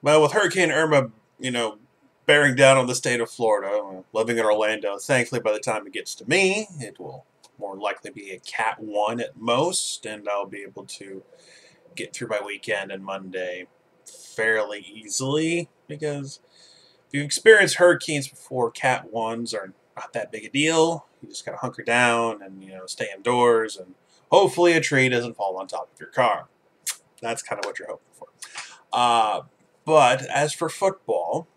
Well, with Hurricane Irma, you know, bearing down on the state of Florida, living in Orlando, thankfully by the time it gets to me, it will more likely be a Cat 1 at most, and I'll be able to get through my weekend and Monday fairly easily because if you've experienced hurricanes before, Cat 1s are not that big a deal. You just gotta hunker down and, you know, stay indoors and hopefully a tree doesn't fall on top of your car. That's kind of what you're hoping for. Uh, but as for football,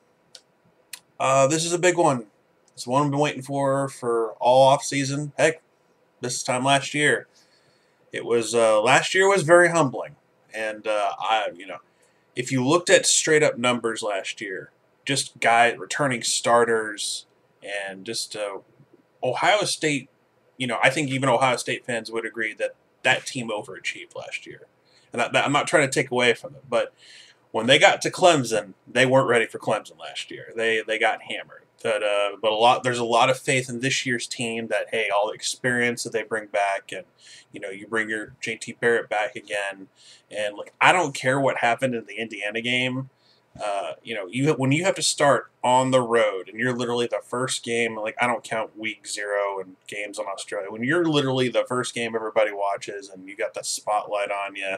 uh, this is a big one. It's one I've been waiting for for all off season. Heck, this time last year. It was uh, last year was very humbling, and uh, I, you know, if you looked at straight up numbers last year, just guy returning starters and just uh, Ohio State, you know, I think even Ohio State fans would agree that that team overachieved last year, and I'm not trying to take away from it, but when they got to Clemson, they weren't ready for Clemson last year. They they got hammered. That uh, but a lot there's a lot of faith in this year's team that hey all the experience that they bring back and you know you bring your JT Barrett back again and look I don't care what happened in the Indiana game uh, you know you when you have to start on the road and you're literally the first game like I don't count week zero and games on Australia when you're literally the first game everybody watches and you got the spotlight on you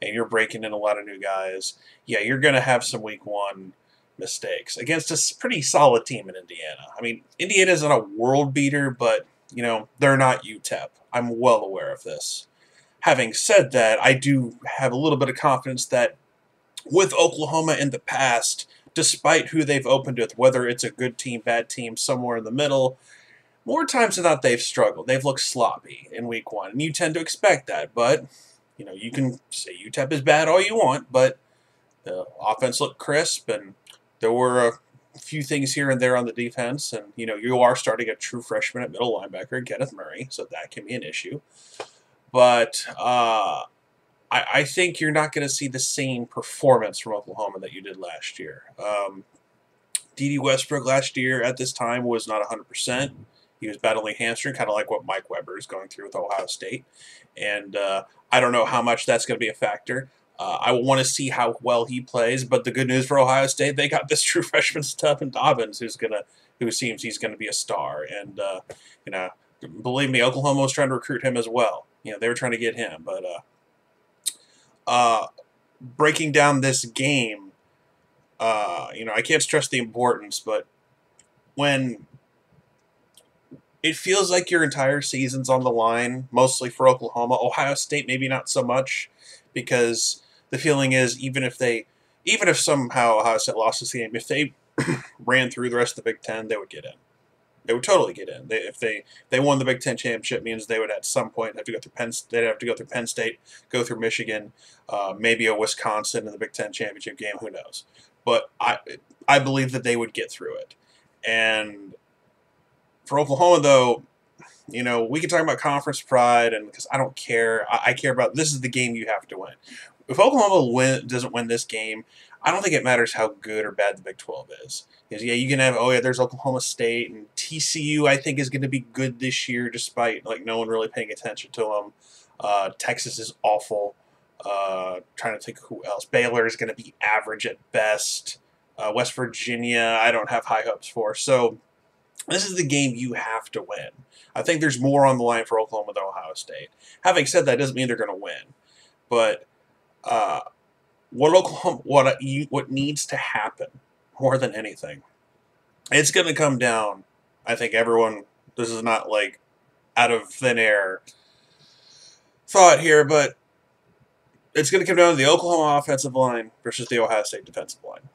and you're breaking in a lot of new guys yeah you're gonna have some week one mistakes against a pretty solid team in Indiana. I mean, Indiana isn't a world beater, but, you know, they're not UTEP. I'm well aware of this. Having said that, I do have a little bit of confidence that with Oklahoma in the past, despite who they've opened with, whether it's a good team, bad team, somewhere in the middle, more times than not they've struggled. They've looked sloppy in week one, and you tend to expect that. But, you know, you can say UTEP is bad all you want, but the offense looked crisp, and there were a few things here and there on the defense, and you know you are starting a true freshman at middle linebacker, Kenneth Murray, so that can be an issue. But uh, I, I, think you're not going to see the same performance from Oklahoma that you did last year. Um, Dede Westbrook last year at this time was not 100%. He was battling hamstring, kind of like what Mike Weber is going through with Ohio State. And uh, I don't know how much that's going to be a factor. Uh, I want to see how well he plays, but the good news for Ohio State, they got this true freshman Stephen Dobbins, who's gonna, who seems he's gonna be a star, and uh, you know, believe me, Oklahoma was trying to recruit him as well. You know, they were trying to get him, but uh, uh, breaking down this game, uh, you know, I can't stress the importance, but when it feels like your entire season's on the line, mostly for Oklahoma, Ohio State maybe not so much, because the feeling is even if they, even if somehow Ohio State lost this game, if they ran through the rest of the Big Ten, they would get in. They would totally get in. They, if they they won the Big Ten championship, means they would at some point have to go through Penn. They'd have to go through Penn State, go through Michigan, uh, maybe a Wisconsin in the Big Ten championship game. Who knows? But I I believe that they would get through it. And for Oklahoma, though, you know, we can talk about conference pride, and because I don't care, I, I, care about this is the game you have to win if Oklahoma win, doesn't win this game, I don't think it matters how good or bad the Big 12 is. Because, yeah, you can have, oh, yeah, there's Oklahoma State, and TCU, I think, is going to be good this year, despite, like, no one really paying attention to them. Uh, Texas is awful. Uh, trying to think who else. Baylor is going to be average at best. Uh, West Virginia, I don't have high hopes for. So, this is the game you have to win. I think there's more on the line for Oklahoma than Ohio State. Having said that, doesn't mean they're going to win. But uh, what Oklahoma, what what needs to happen more than anything, it's going to come down. I think everyone. This is not like out of thin air thought here, but it's going to come down to the Oklahoma offensive line versus the Ohio State defensive line.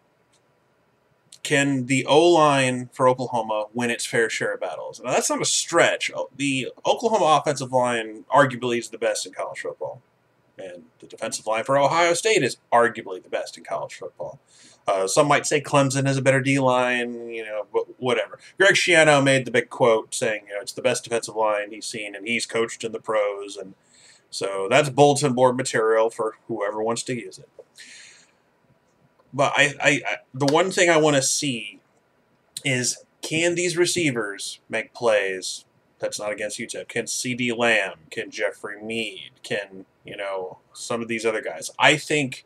Can the O line for Oklahoma win its fair share of battles? Now, that's not a stretch. The Oklahoma offensive line arguably is the best in college football. And the defensive line for Ohio State is arguably the best in college football. Uh, some might say Clemson has a better D line, you know, but whatever. Greg Schiano made the big quote saying, you know, it's the best defensive line he's seen, and he's coached in the pros, and so that's bulletin board material for whoever wants to use it. But I, I, I the one thing I want to see is can these receivers make plays that's not against UTEP? Can CeeDee Lamb? Can Jeffrey Mead? Can you know, some of these other guys. I think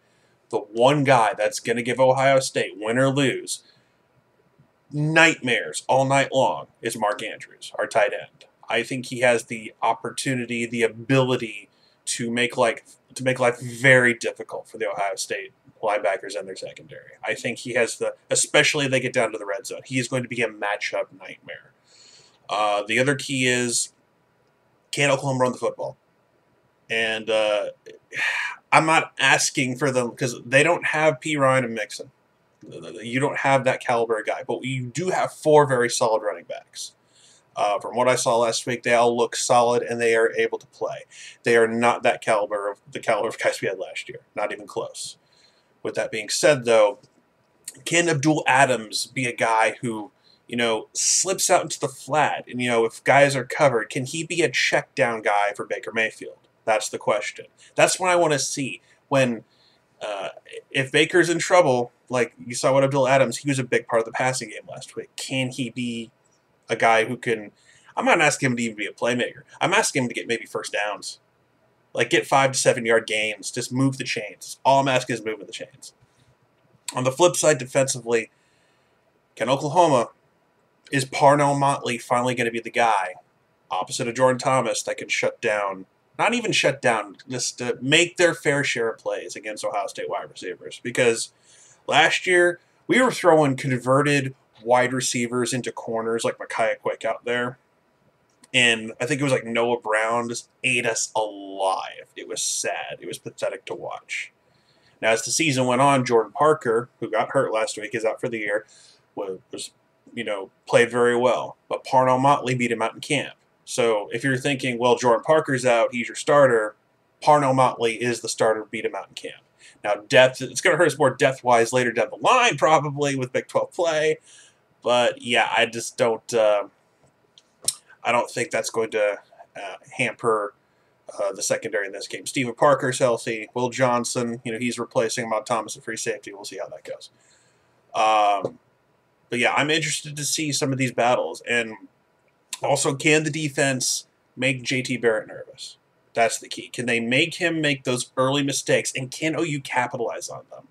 the one guy that's going to give Ohio State, win or lose, nightmares all night long is Mark Andrews, our tight end. I think he has the opportunity, the ability to make like to make life very difficult for the Ohio State linebackers and their secondary. I think he has the, especially if they get down to the red zone, he is going to be a matchup nightmare. Uh, the other key is can Oklahoma run the football? And uh, I'm not asking for them because they don't have Perine and Mixon. You don't have that caliber guy, but you do have four very solid running backs. Uh, from what I saw last week, they all look solid and they are able to play. They are not that caliber of the caliber of guys we had last year, not even close. With that being said, though, can Abdul Adams be a guy who, you know, slips out into the flat? And, you know, if guys are covered, can he be a check down guy for Baker Mayfield? That's the question. That's what I want to see. When, uh, if Baker's in trouble, like you saw with Abdul Adams, he was a big part of the passing game last week. Can he be a guy who can? I'm not asking him to even be a playmaker. I'm asking him to get maybe first downs. Like get five to seven yard gains. Just move the chains. All I'm asking is moving the chains. On the flip side, defensively, can Oklahoma is Parnell Motley finally going to be the guy opposite of Jordan Thomas that can shut down, not even shut down, just to make their fair share of plays against Ohio State wide receivers? Because last year we were throwing converted wide receivers into corners like Michiah Quick out there and I think it was like Noah Brown just ate us alive. It was sad. It was pathetic to watch. Now, as the season went on, Jordan Parker, who got hurt last week, is out for the year, was you know, played very well. But Parnell Motley beat him out in camp. So if you're thinking, well, Jordan Parker's out, he's your starter, Parnell Motley is the starter, beat him out in camp. Now, depth, it's going to hurt us more depth wise later down the line, probably with Big 12 play. But yeah, I just don't. Uh, I don't think that's going to uh, hamper uh, the secondary in this game. Steven Parker's healthy. Will Johnson, you know, he's replacing Ahmad Thomas at free safety. We'll see how that goes. Um, but yeah, I'm interested to see some of these battles. And also, can the defense make JT Barrett nervous? That's the key. Can they make him make those early mistakes? And can OU capitalize on them?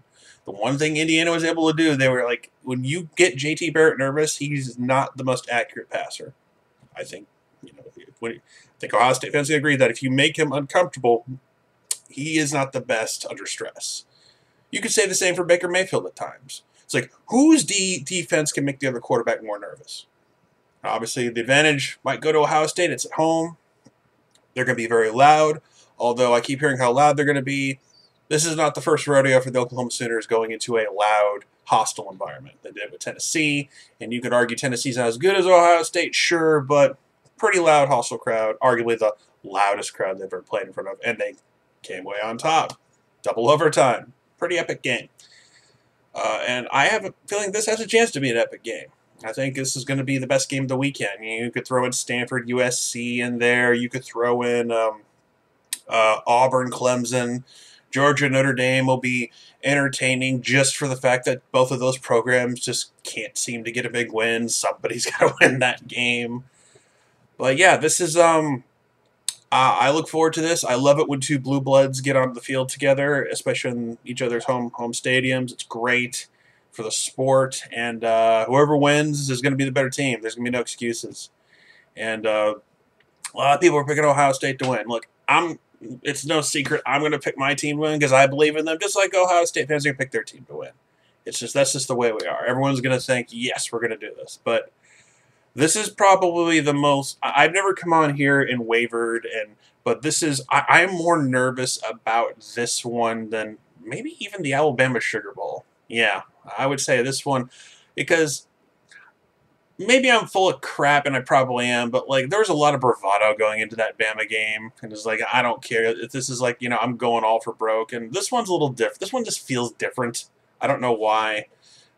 The one thing Indiana was able to do, they were like, when you get JT Barrett nervous, he's not the most accurate passer. I think you know when, I think Ohio State fans agree that if you make him uncomfortable, he is not the best under stress. You could say the same for Baker Mayfield at times. It's like whose defense can make the other quarterback more nervous? Obviously, the advantage might go to Ohio State. It's at home. They're going to be very loud. Although I keep hearing how loud they're going to be. This is not the first rodeo for the Oklahoma Sooners going into a loud, hostile environment. They did with Tennessee, and you could argue Tennessee's not as good as Ohio State, sure, but pretty loud, hostile crowd, arguably the loudest crowd they've ever played in front of, and they came way on top. Double overtime. Pretty epic game. Uh, and I have a feeling this has a chance to be an epic game. I think this is going to be the best game of the weekend. You could throw in Stanford, USC in there. You could throw in um, uh, Auburn, Clemson. Georgia Notre Dame will be entertaining just for the fact that both of those programs just can't seem to get a big win. Somebody's got to win that game. But yeah, this is um uh, I look forward to this. I love it when two blue bloods get on the field together, especially in each other's home home stadiums. It's great for the sport, and uh, whoever wins is going to be the better team. There's going to be no excuses. And uh, a lot of people are picking Ohio State to win. Look, I'm it's no secret I'm going to pick my team to win because I believe in them, just like Ohio State fans are going to pick their team to win. It's just that's just the way we are. Everyone's going to think, yes, we're going to do this. But this is probably the most. I've never come on here and wavered, and but this is. I, I'm more nervous about this one than maybe even the Alabama Sugar Bowl. Yeah, I would say this one because maybe I'm full of crap, and I probably am, but like there was a lot of bravado going into that Bama game, and it's like I don't care if this is like you know I'm going all for broke, and this one's a little different. This one just feels different. I don't know why,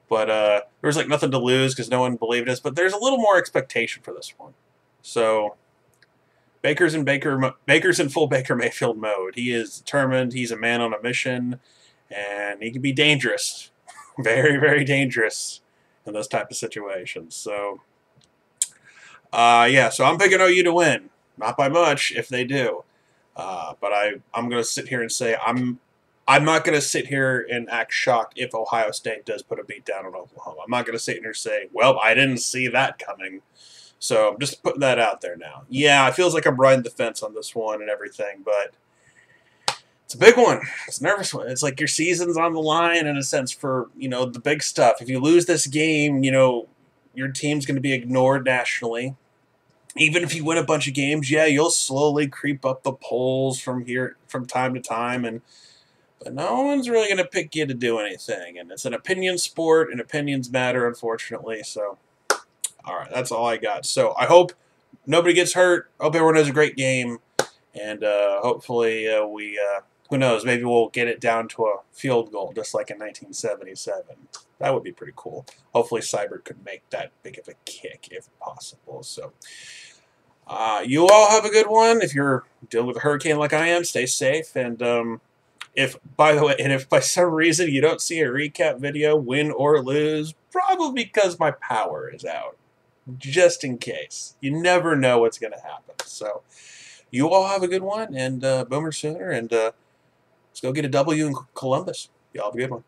but uh, there was like nothing to lose because no one believed us. But there's a little more expectation for this one, so. Baker's in Baker Baker's in full Baker Mayfield mode. He is determined. He's a man on a mission, and he can be dangerous, very very dangerous in those type of situations. So, uh, yeah, so I'm picking OU to win. Not by much if they do. Uh, but I, I'm going to sit here and say I'm I'm not going to sit here and act shocked if Ohio State does put a beat down on Oklahoma. I'm not going to sit here and say, well, I didn't see that coming. So I'm just putting that out there now. Yeah, it feels like I'm riding the fence on this one and everything, but it's a big one. It's a nervous one. It's like your season's on the line in a sense for, you know, the big stuff. If you lose this game, you know, your team's going to be ignored nationally. Even if you win a bunch of games, yeah, you'll slowly creep up the polls from here from time to time and but no one's really going to pick you to do anything. And it's an opinion sport, and opinions matter, unfortunately. So, all right, that's all I got. So I hope nobody gets hurt. Hope everyone has a great game. And uh, hopefully uh, we, uh, who knows, maybe we'll get it down to a field goal, just like in 1977. That would be pretty cool. Hopefully Seibert could make that big of a kick if possible. So uh, you all have a good one. If you're dealing with a hurricane like I am, stay safe. And um, if, by the way, and if by some reason you don't see a recap video, win or lose, probably because my power is out. Just in case. You never know what's going to happen. So, you all have a good one, and uh, Boomer Sooner, and uh, let's go get a W in Columbus. Y'all have a good one.